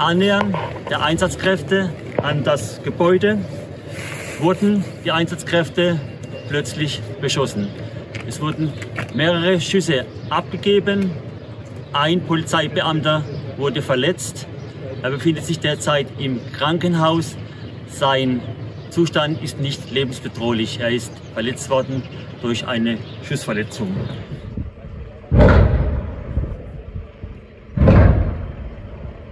Annähern der Einsatzkräfte an das Gebäude wurden die Einsatzkräfte plötzlich beschossen. Es wurden mehrere Schüsse abgegeben. Ein Polizeibeamter wurde verletzt. Er befindet sich derzeit im Krankenhaus. Sein Zustand ist nicht lebensbedrohlich. Er ist verletzt worden durch eine Schussverletzung.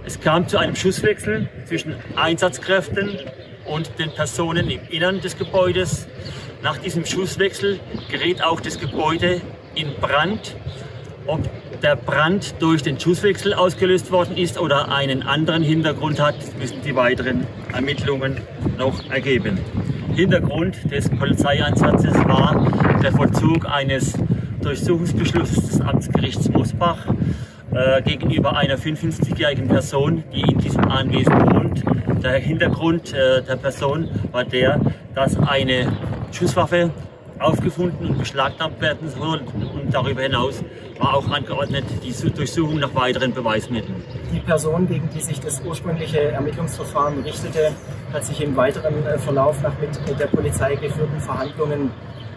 Es kam zu einem Schusswechsel zwischen Einsatzkräften und den Personen im Innern des Gebäudes. Nach diesem Schusswechsel gerät auch das Gebäude in Brand. Ob der Brand durch den Schusswechsel ausgelöst worden ist oder einen anderen Hintergrund hat, müssen die weiteren Ermittlungen noch ergeben. Hintergrund des Polizeieinsatzes war der Vollzug eines Durchsuchungsbeschlusses des Amtsgerichts Mosbach äh, gegenüber einer 55-jährigen Person, die in diesem Anwesen wohnt. Der Hintergrund äh, der Person war der, dass eine Schusswaffe aufgefunden und beschlagnahmt werden soll. Und darüber hinaus war auch angeordnet die Durchsuchung nach weiteren Beweismitteln. Die Person, gegen die sich das ursprüngliche Ermittlungsverfahren richtete, hat sich im weiteren äh, Verlauf nach mit der Polizei geführten Verhandlungen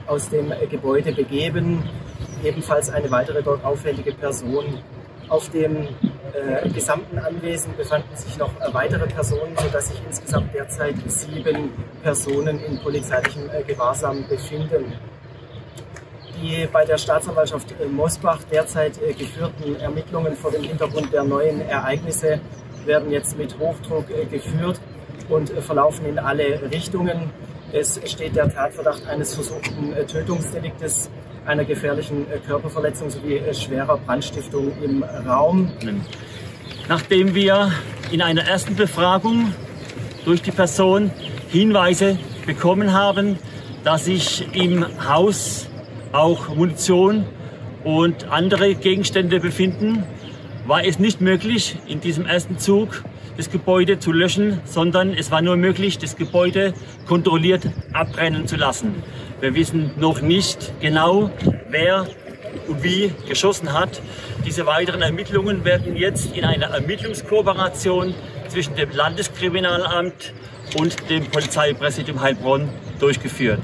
aus dem Gebäude begeben. Ebenfalls eine weitere dort auffällige Person auf dem äh, gesamten Anwesen befanden sich noch äh, weitere Personen, sodass sich insgesamt derzeit sieben Personen in polizeilichem äh, Gewahrsam befinden. Die bei der Staatsanwaltschaft äh, Mosbach derzeit äh, geführten Ermittlungen vor dem Hintergrund der neuen Ereignisse werden jetzt mit Hochdruck geführt und verlaufen in alle Richtungen. Es steht der Tatverdacht eines versuchten Tötungsdeliktes einer gefährlichen äh, Körperverletzung sowie äh, schwerer Brandstiftung im Raum. Nachdem wir in einer ersten Befragung durch die Person Hinweise bekommen haben, dass sich im Haus auch Munition und andere Gegenstände befinden, war es nicht möglich, in diesem ersten Zug das Gebäude zu löschen, sondern es war nur möglich, das Gebäude kontrolliert abbrennen zu lassen. Wir wissen noch nicht genau, wer und wie geschossen hat. Diese weiteren Ermittlungen werden jetzt in einer Ermittlungskooperation zwischen dem Landeskriminalamt und dem Polizeipräsidium Heilbronn durchgeführt.